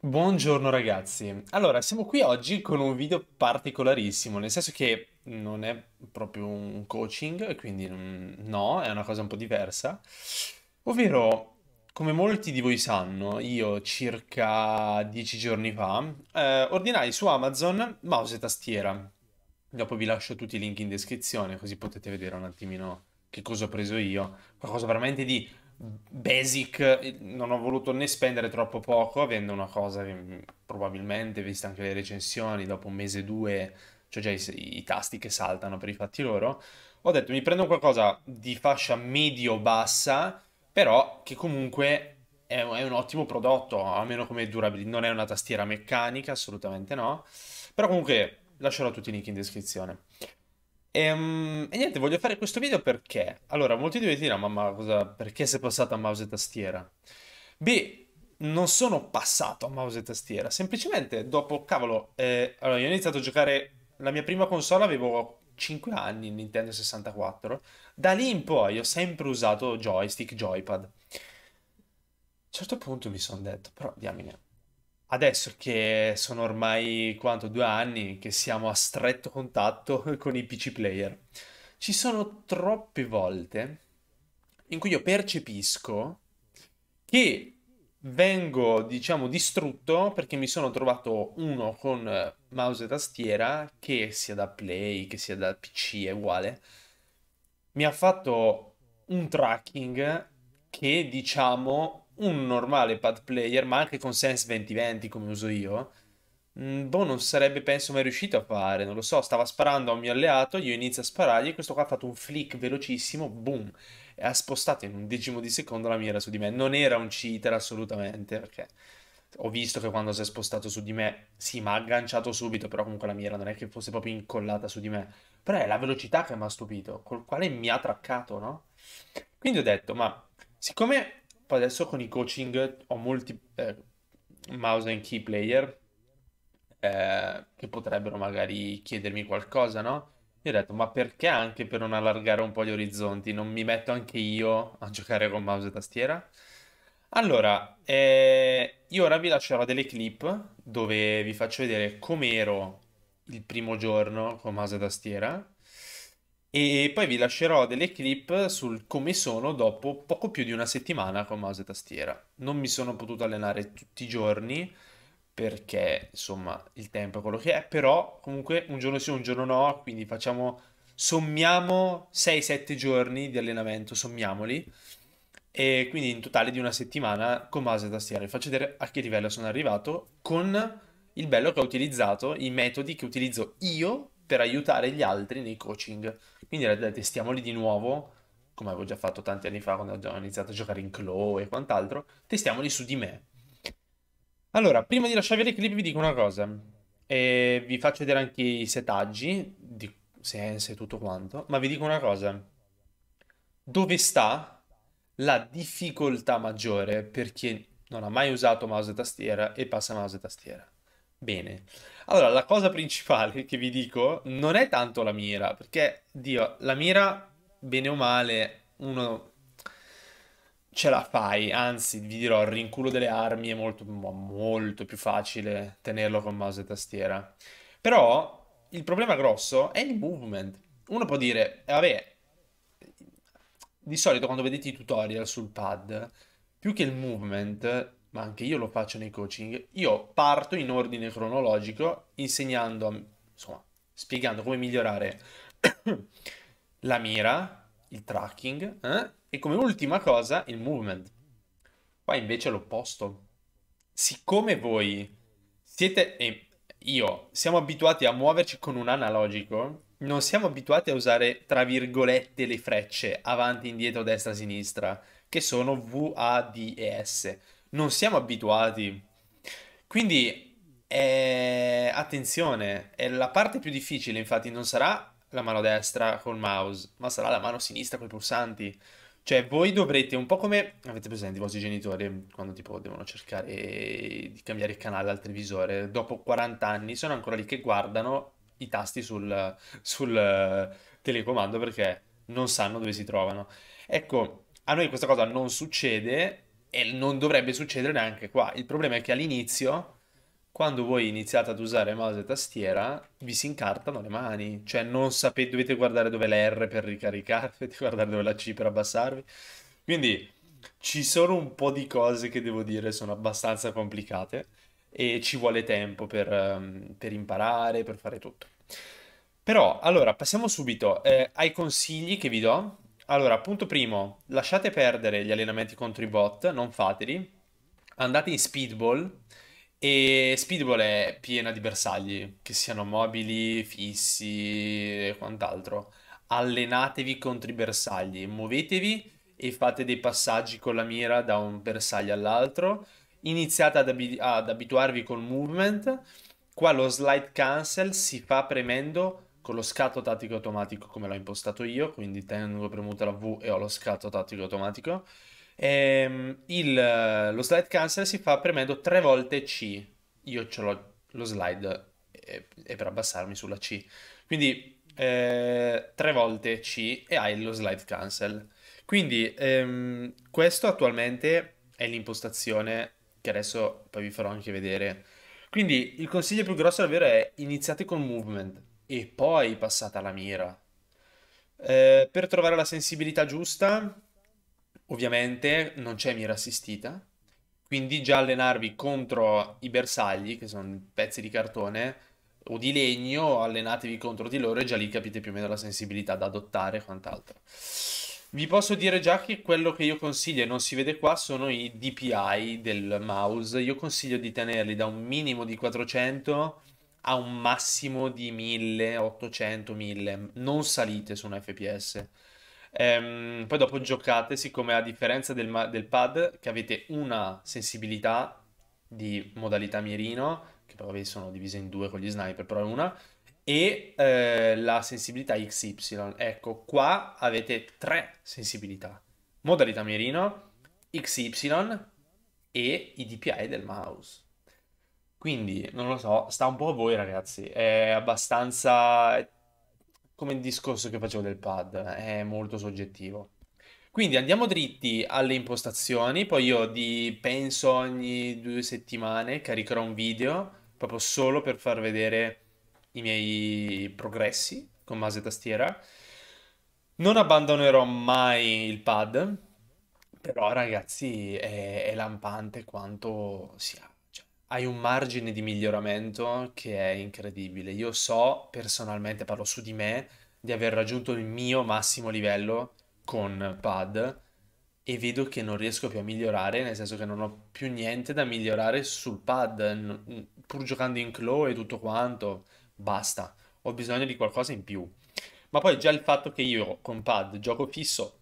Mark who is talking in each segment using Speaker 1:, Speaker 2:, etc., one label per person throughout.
Speaker 1: Buongiorno ragazzi, allora siamo qui oggi con un video particolarissimo, nel senso che non è proprio un coaching, quindi no, è una cosa un po' diversa, ovvero come molti di voi sanno, io circa dieci giorni fa eh, ordinai su Amazon mouse e tastiera, dopo vi lascio tutti i link in descrizione così potete vedere un attimino che cosa ho preso io, qualcosa veramente di basic, non ho voluto né spendere troppo poco, avendo una cosa che probabilmente, viste anche le recensioni, dopo un mese o due, cioè già i, i, tasti che saltano per i fatti loro, ho detto mi prendo qualcosa di fascia medio-bassa, però che comunque è, è un ottimo prodotto, almeno come durabilità, non è una tastiera meccanica, assolutamente no, però comunque lascerò tutti i link in descrizione. E, ehm, e, niente, voglio fare questo video perché... Allora, molti di voi diranno, mamma, cosa, perché sei passato a mouse e tastiera? Beh, non sono passato a mouse e tastiera, semplicemente dopo, cavolo, eh, allora io ho iniziato a giocare, la mia prima console avevo 5 anni, Nintendo 64, da lì in poi ho sempre usato joystick, joypad. A un certo punto mi sono detto, però diamine, Adesso che sono ormai quanto due anni che siamo a stretto contatto con i PC player, ci sono troppe volte in cui io percepisco che vengo, diciamo, distrutto perché mi sono trovato uno con mouse e tastiera che sia da Play, che sia da PC, è uguale. Mi ha fatto un tracking che, diciamo, un normale pad player, ma anche con Sense 2020 come uso io, mm, boh, non sarebbe penso mai riuscito a fare, non lo so, stava sparando a un mio alleato, io inizio a sparargli, questo qua ha fatto un flick velocissimo, boom, e ha spostato in un decimo di secondo la mira su di me. Non era un cheater assolutamente, perché ho visto che quando si è spostato su di me, sì, mi ha agganciato subito, però comunque la mira non è che fosse proprio incollata su di me. Però è la velocità che mi ha stupito, col quale mi ha traccato, no? Quindi ho detto, ma siccome poi adesso con i coaching ho molti eh, mouse and key player eh, che potrebbero magari chiedermi qualcosa, no? Io ho detto, ma perché anche per non allargare un po' gli orizzonti non mi metto anche io a giocare con mouse e tastiera? Allora, eh, io ora vi lascerò delle clip dove vi faccio vedere com'ero il primo giorno con mouse e tastiera e poi vi lascerò delle clip sul come sono dopo poco più di una settimana con mouse e tastiera. Non mi sono potuto allenare tutti i giorni perché insomma il tempo è quello che è, però comunque un giorno sì, un giorno no, quindi facciamo, sommiamo 6-7 giorni di allenamento, sommiamoli, e quindi in totale di una settimana con mouse e tastiera. Vi faccio vedere a che livello sono arrivato con il bello che ho utilizzato, i metodi che utilizzo io per aiutare gli altri nei coaching. Quindi testiamoli di nuovo, come avevo già fatto tanti anni fa quando ho iniziato a giocare in Claw e quant'altro, testiamoli su di me. Allora, prima di lasciarvi le clip vi dico una cosa, e vi faccio vedere anche i setaggi, di sense e tutto quanto, ma vi dico una cosa, dove sta la difficoltà maggiore per chi non ha mai usato mouse e tastiera e passa mouse e tastiera? Bene. Allora, la cosa principale che vi dico non è tanto la mira, perché, Dio, la mira, bene o male, uno ce la fai, anzi, vi dirò, il rinculo delle armi è molto, molto più facile tenerlo con mouse e tastiera. Però, il problema grosso è il movement. Uno può dire, eh, vabbè, di solito quando vedete i tutorial sul pad, più che il movement ma anche io lo faccio nei coaching, io parto in ordine cronologico insegnando, insomma, spiegando come migliorare la mira, il tracking eh? e come ultima cosa il movement. Qua invece è l'opposto. Siccome voi siete e io siamo abituati a muoverci con un analogico, non siamo abituati a usare tra virgolette le frecce avanti, indietro, destra, sinistra, che sono V, A, D e S non siamo abituati. Quindi, eh, attenzione, la parte più difficile, infatti, non sarà la mano destra col mouse, ma sarà la mano sinistra con i pulsanti. Cioè, voi dovrete, un po' come avete presente i vostri genitori, quando tipo devono cercare di cambiare il canale al televisore, dopo 40 anni sono ancora lì che guardano i tasti sul, sul telecomando perché non sanno dove si trovano. Ecco, a noi questa cosa non succede e non dovrebbe succedere neanche qua. Il problema è che all'inizio quando voi iniziate ad usare mouse e tastiera, vi si incartano le mani, cioè non sapete, dovete guardare dove è l'R per ricaricare, dovete guardare dove è la C per abbassarvi. Quindi ci sono un po' di cose che devo dire sono abbastanza complicate e ci vuole tempo per, um, per imparare, per fare tutto. Però, allora, passiamo subito eh, ai consigli che vi do. Allora, punto primo, lasciate perdere gli allenamenti contro i bot, non fateli. Andate in speedball e Speedball è piena di bersagli, che siano mobili, fissi e quant'altro. Allenatevi contro i bersagli, muovetevi e fate dei passaggi con la mira da un bersaglio all'altro. Iniziate ad, abi- ad abituarvi col movement. Qua lo slide cancel si fa premendo con lo scatto tattico automatico come l'ho impostato io, quindi tengo premuta la V e ho lo scatto tattico automatico. Ehm, il, lo slide cancel si fa premendo tre volte C. Io ce l'ho lo slide è, è per abbassarmi sulla C. Quindi eh, tre volte C e hai lo slide cancel. Quindi ehm, questo attualmente è l'impostazione che adesso poi vi farò anche vedere. Quindi il consiglio più grosso davvero è iniziate con movement e poi passate alla mira. Eh, per trovare la sensibilità giusta Ovviamente non c'è mira assistita, quindi già allenarvi contro i bersagli, che sono pezzi di cartone o di legno, allenatevi contro di loro e già lì capite più o meno la sensibilità da adottare e quant'altro. Vi posso dire già che quello che io consiglio, e non si vede qua, sono i DPI del mouse. Io consiglio di tenerli da un minimo di 400 a un massimo di 1000, 800, 1000. Non salite su un FPS Ehm, poi dopo giocate, siccome a differenza del, del pad, che avete una sensibilità di modalità mirino, che poi sono divise in due con gli sniper, però è una, e eh, la sensibilità XY. Ecco, qua avete tre sensibilità. Modalità mirino, XY e i DPI del mouse. Quindi, non lo so, sta un po' a voi ragazzi, è abbastanza come il discorso che facevo del pad, è molto soggettivo. Quindi andiamo dritti alle impostazioni, poi io di, penso ogni due settimane caricherò un video proprio solo per far vedere i miei progressi con mouse e tastiera. Non abbandonerò mai il pad, però ragazzi è, è lampante quanto sia hai un margine di miglioramento che è incredibile. Io so personalmente, parlo su di me, di aver raggiunto il mio massimo livello con pad e vedo che non riesco più a migliorare, nel senso che non ho più niente da migliorare sul pad, pur giocando in claw e tutto quanto, basta, ho bisogno di qualcosa in più. Ma poi già il fatto che io con pad gioco fisso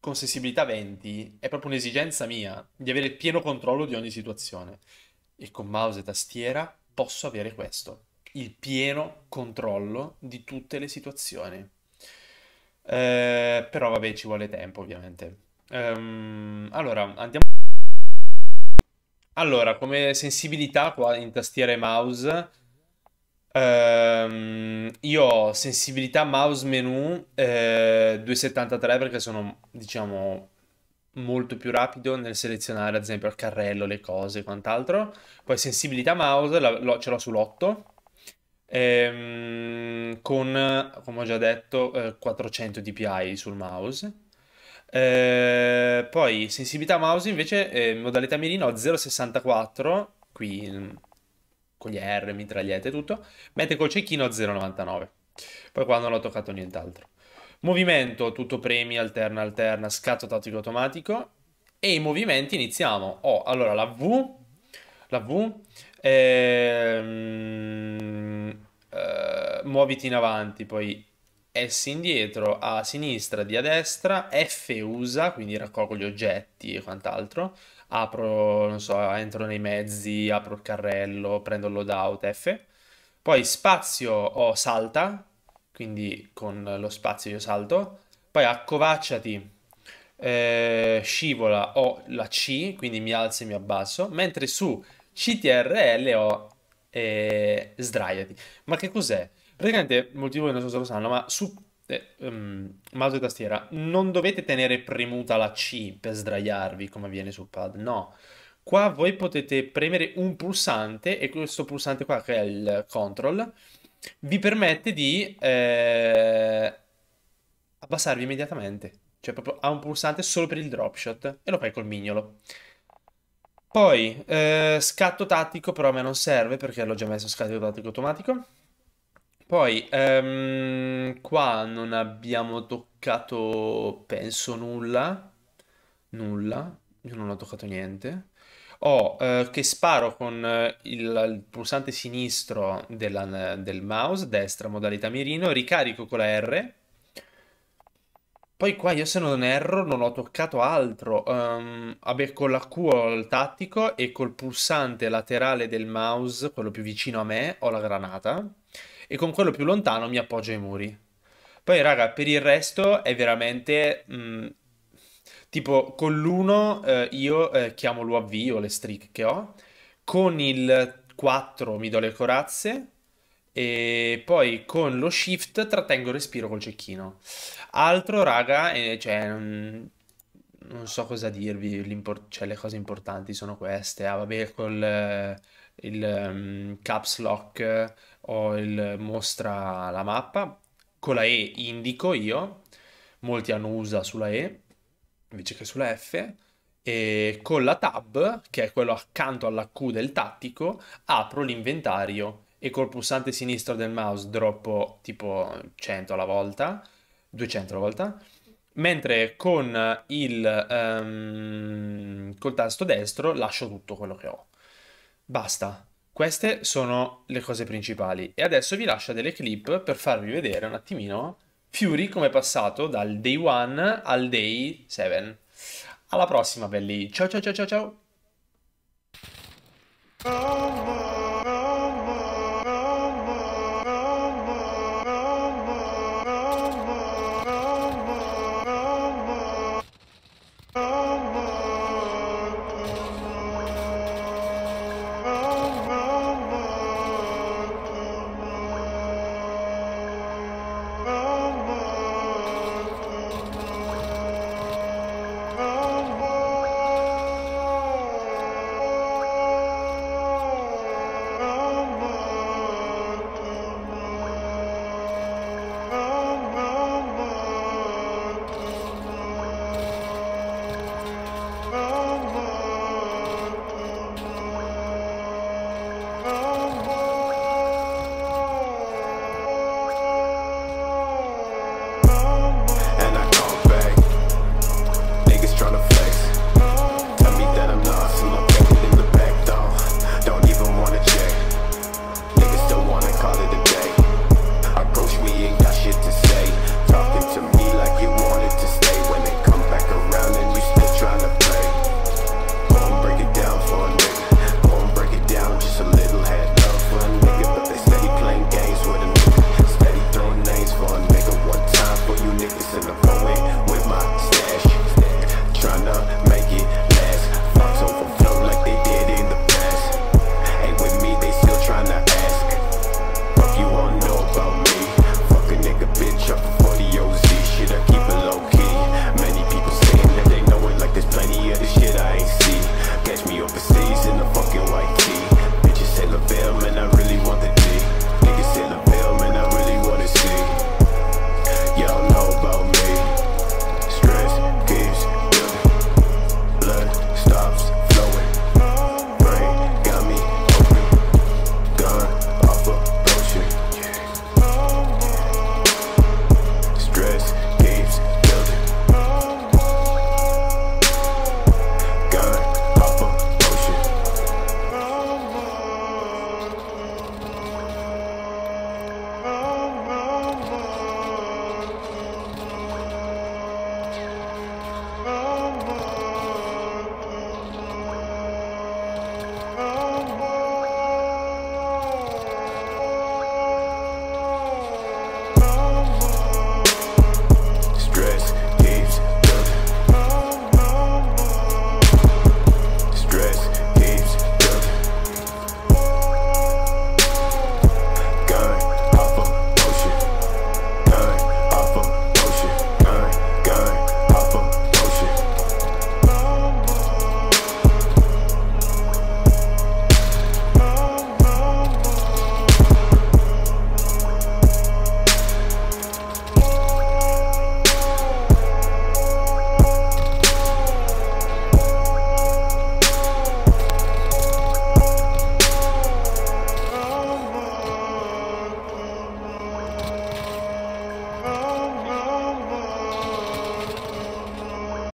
Speaker 1: con sensibilità 20 è proprio un'esigenza mia di avere pieno controllo di ogni situazione e con mouse e tastiera posso avere questo, il pieno controllo di tutte le situazioni. Eh, però vabbè, ci vuole tempo ovviamente. Um, allora, andiamo... Allora, come sensibilità qua in tastiera e mouse, ehm, io ho sensibilità mouse menu eh, 273 perché sono, diciamo, molto più rapido nel selezionare ad esempio il carrello, le cose e quant'altro. Poi sensibilità mouse la, lo, ce l'ho sull'8 ehm, con, come ho già detto, eh, 400 dpi sul mouse. Eh, poi sensibilità mouse invece eh, modalità mirino 0.64 qui con gli R, mitragliette e tutto, mentre col cecchino 0.99. Poi qua non ho toccato nient'altro. Movimento, tutto premi, alterna, alterna, scatto tattico automatico. E i movimenti iniziamo. Oh, allora la V, la V, ehm, eh, muoviti in avanti, poi S indietro, A sinistra, D a destra, F usa, quindi raccolgo gli oggetti e quant'altro. Apro, non so, entro nei mezzi, apro il carrello, prendo il loadout, F. Poi spazio o salta, quindi con lo spazio io salto, poi accovacciati, eh, scivola ho la C, quindi mi alzo e mi abbasso, mentre su CTRL ho eh, sdraiati. Ma che cos'è? Praticamente, molti di voi non so se lo sanno, ma su eh, um, mouse e tastiera, non dovete tenere premuta la C per sdraiarvi come avviene sul pad, no. Qua voi potete premere un pulsante e questo pulsante qua, che è il control, vi permette di eh, abbassarvi immediatamente. Cioè proprio ha un pulsante solo per il drop shot e lo fai col mignolo. Poi, eh, scatto tattico, però a me non serve perché l'ho già messo scatto tattico automatico. Poi, ehm, qua non abbiamo toccato, penso, nulla. Nulla. Io non ho toccato niente. Ho eh, che sparo con eh, il, il pulsante sinistro della- del mouse, destra, modalità mirino, ricarico con la R. Poi qua io se non erro non ho toccato altro. Ehm, vabbè, con la Q ho il tattico e col pulsante laterale del mouse, quello più vicino a me, ho la granata. E con quello più lontano mi appoggio ai muri. Poi, raga, per il resto è veramente... mh, tipo, con l'1 eh, io eh, chiamo l'UAV o le streak che ho. Con il 4 mi do le corazze. E poi con lo shift trattengo il respiro col cecchino. Altro, raga, eh, cioè, non, non so cosa dirvi, cioè, le cose importanti sono queste. Ah, vabbè, col eh, il um, caps lock eh, o il mostra la mappa. Con la E indico io, molti hanno USA sulla E invece che sulla F. E con la tab, che è quello accanto alla Q del tattico, apro l'inventario e col pulsante sinistro del mouse droppo tipo 100 alla volta, 200 alla volta, mentre con il um, col tasto destro lascio tutto quello che ho. Basta. Queste sono le cose principali. E adesso vi lascio delle clip per farvi vedere un attimino Fury come è passato dal day 1 al day 7. Alla prossima, belli. Ciao ciao ciao ciao ciao.